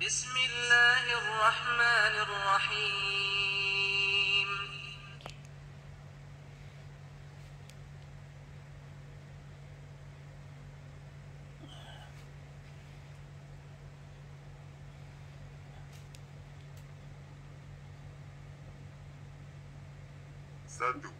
بسم الله الرحمن الرحيم. صدق